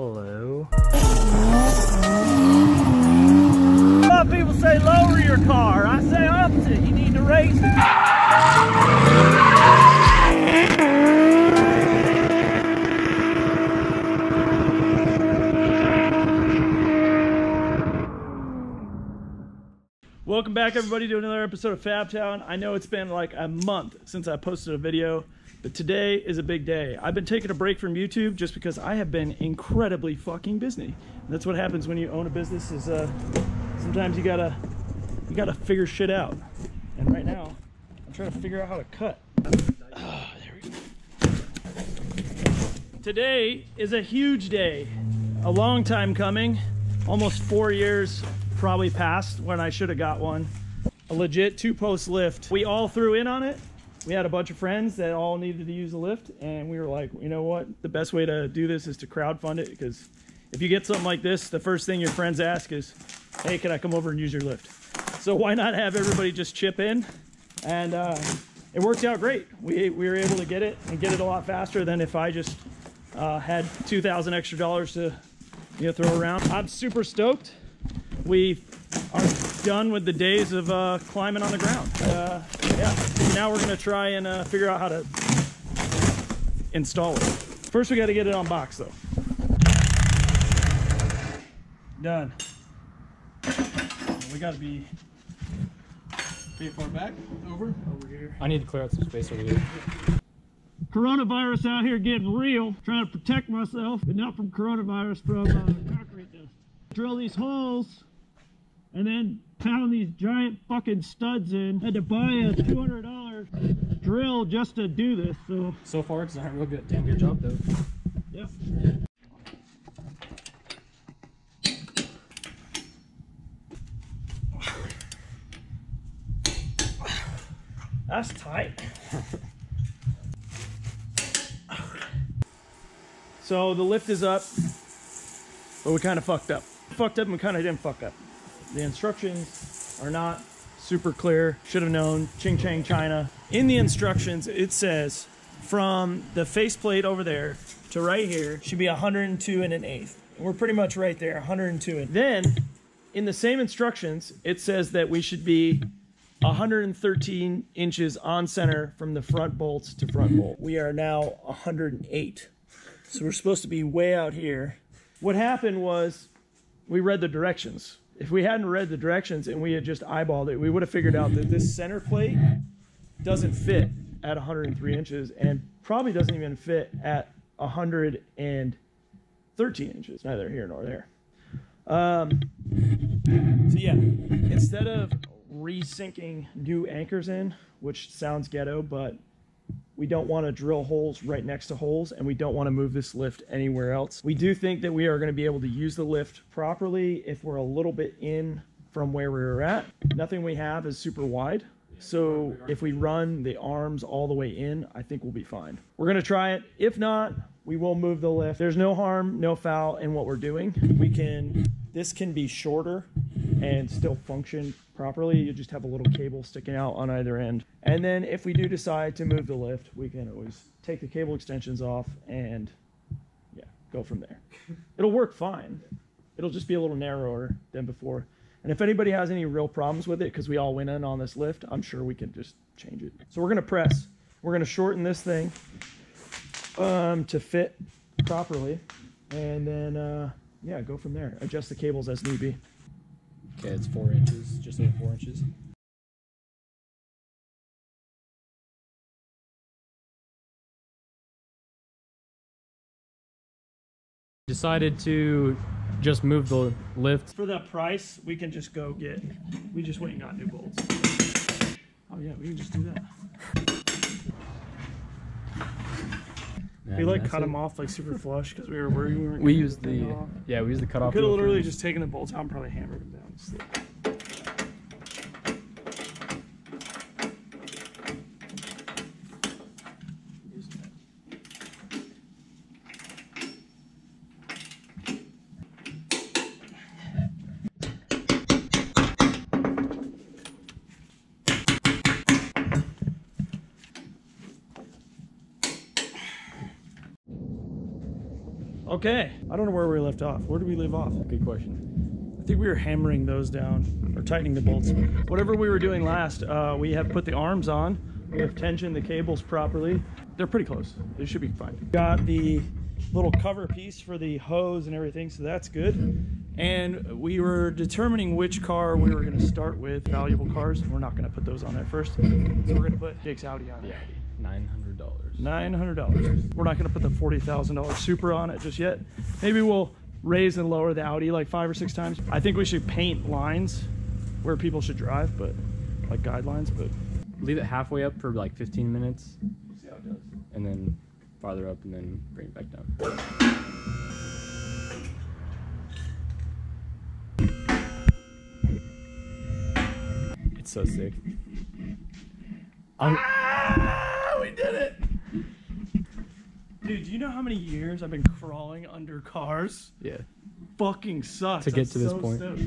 Hello. Of people say lower your car. I say opposite. You need to raise it. Welcome back, everybody, to another episode of Fab Town. I know it's been like a month since I posted a video, but today is a big day. I've been taking a break from YouTube just because I have been incredibly fucking busy. And that's what happens when you own a business. Is uh, sometimes you gotta you gotta figure shit out. And right now, I'm trying to figure out how to cut. Go. Today is a huge day, a long time coming, almost four years probably passed when I should have got one. A legit two post lift. We all threw in on it. We had a bunch of friends that all needed to use a lift, and we were like, you know what? The best way to do this is to crowdfund it because if you get something like this, the first thing your friends ask is, hey, can I come over and use your lift? So why not have everybody just chip in? And uh, it worked out great. We, we were able to get it and get it a lot faster than if I just uh, had 2,000 extra dollars to you know, throw around. I'm super stoked we are done with the days of uh, climbing on the ground. Uh, yeah, now we're gonna try and uh, figure out how to install it. First, we got to get it on box though. Done. We got to be Pretty far back, over. over here. I need to clear out some space over here. Coronavirus out here getting real. Trying to protect myself, but not from coronavirus, from uh, concrete dust. Drill these holes, and then pound these giant fucking studs in. Had to buy a $200 drill just to do this. So So far, it's a real good, damn good job though. yeah. That's tight. so the lift is up, but we kind of fucked up. Fucked up and we kind of didn't fuck up. The instructions are not super clear. Should have known. Ching Chang China. In the instructions, it says from the faceplate over there to right here should be 102 and an eighth. We're pretty much right there, 102 and then in the same instructions, it says that we should be 113 inches on center from the front bolts to front bolt. We are now 108. So we're supposed to be way out here. What happened was we read the directions. If we hadn't read the directions and we had just eyeballed it, we would have figured out that this center plate doesn't fit at 103 inches and probably doesn't even fit at 113 inches. Neither here nor there. Um, so yeah, instead of resinking new anchors in, which sounds ghetto, but we don't want to drill holes right next to holes and we don't want to move this lift anywhere else. We do think that we are going to be able to use the lift properly if we're a little bit in from where we were at. Nothing we have is super wide. So if we run the arms all the way in, I think we'll be fine. We're going to try it. If not, we will move the lift. There's no harm, no foul in what we're doing. We can, this can be shorter and still function properly. You just have a little cable sticking out on either end. And then if we do decide to move the lift, we can always take the cable extensions off and yeah, go from there. It'll work fine. It'll just be a little narrower than before. And if anybody has any real problems with it, because we all went in on this lift, I'm sure we can just change it. So we're gonna press. We're gonna shorten this thing um, to fit properly, and then uh, yeah, go from there. Adjust the cables as need be. Okay, it's four inches, just over four inches. Decided to just move the lift. For that price, we can just go get. We just went and got new bolts. Oh yeah, we can just do that. We like cut them off like super flush because we were worried we weren't. We used the off. yeah, we used the cutoff. Could have literally just taken the bolts out and probably hammered them down. Okay, I don't know where we left off. Where did we leave off? Good question. I think we were hammering those down or tightening the bolts. Whatever we were doing last, uh, we have put the arms on. We have tensioned the cables properly. They're pretty close. They should be fine. Got the little cover piece for the hose and everything, so that's good. And we were determining which car we were going to start with. Valuable cars. We're not going to put those on there first. So we're going to put Jake's Audi on. Yeah, nine hundred dollars. Nine hundred dollars. We're not gonna put the forty thousand dollars Supra on it just yet. Maybe we'll raise and lower the Audi like five or six times. I think we should paint lines where people should drive, but like guidelines. But Leave it halfway up for like fifteen minutes, see how it does. and then farther up, and then bring it back down. It's so sick. I'm, Ah, we did it, dude. Do you know how many years I've been crawling under cars? yeah. Fucking sucks. To get I'm to this so point. stoked.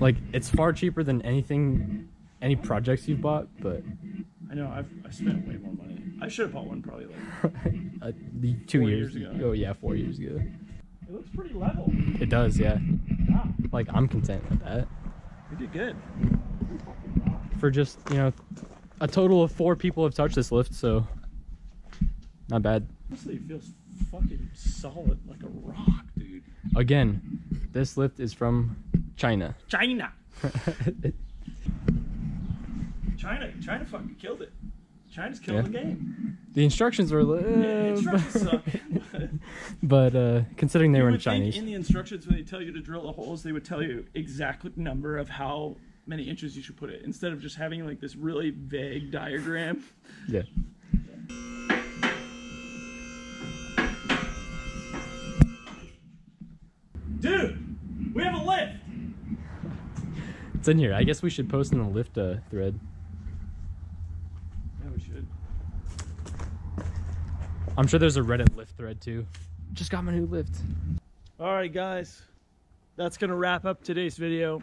Like it's far cheaper than anything, any projects you've bought, but I know. I've I spent way more money. I should have bought one probably like. uh, the two Four years, years ago. Oh yeah, four years ago. It looks pretty level. It does, yeah. Wow, Like I'm content with that. we did good. For just you know, a total of four people have touched this lift, so not bad. Honestly, it feels fucking solid like a rock, dude. Again, this lift is from China. China. China, China fucking killed it. China's killing the game. the instructions were, li- Yeah, instructions suck. but uh, considering they You were in Chinese, In the instructions, when they tell you to drill the holes, they would tell you exact number of how many inches you should put it, instead of just having like this really vague diagram. yeah. Dude, we have a lift. It's in here. I guess we should post in the lift uh, thread. Yeah, we should. I'm sure there's a Reddit lift thread too. Just got my new lift. All right, guys, that's gonna wrap up today's video.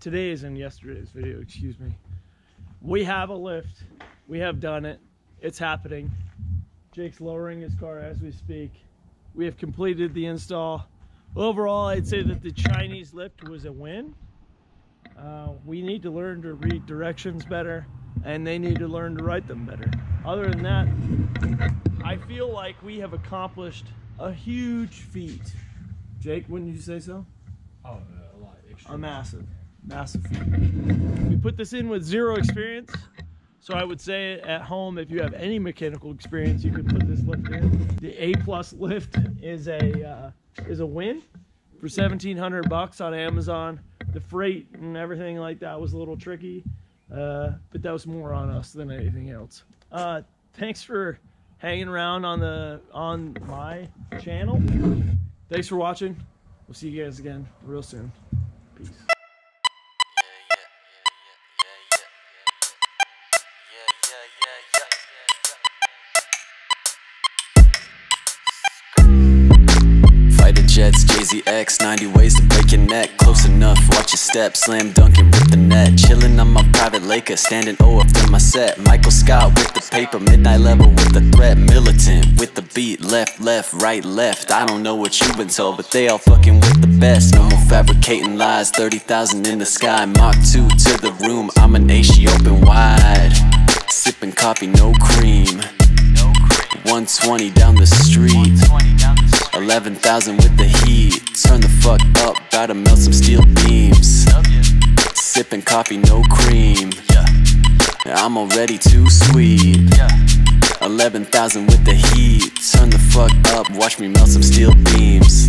Today's and yesterday's video, excuse me. We have a lift. We have done it. It's happening. Jake's lowering his car as we speak. We have completed the install. Overall, I'd say that the Chinese lift was a win. Uh, we need to learn to read directions better, and they need to learn to write them better. Other than that, I feel like we have accomplished a huge feat. Jake, wouldn't you say so? Oh, a lot. A massive, massive feat. We put this in with zero experience, so I would say at home, if you have any mechanical experience, you could put this lift in. The A plus lift is a uh, is a win for seventeen hundred bucks on Amazon. The freight and everything like that was a little tricky, uh, but that was more on us than anything else. Uh, thanks for hanging around on the on my channel. Thanks for watching. We'll see you guys again real soon. Peace. 90 ways to break your neck. Close enough, watch your step, slam dunk and rip the net. Chillin' on my private Laker, standing O up in my set. Michael Scott with the paper, midnight level with the threat. Militant with the beat, left, left, right, left. I don't know what you've been told, but they all fucking with the best. No more fabricating lies, 30,000 in the sky. Mach 2 to the room, I'm an A, she open wide. Sipping coffee, no cream. 120 down the street. 11,000 with the heat. Turn the fuck up, bout to melt some steel beams. Sipping coffee, no cream. I'm already too sweet. 11,000 with the heat. Turn the fuck up, watch me melt some steel beams.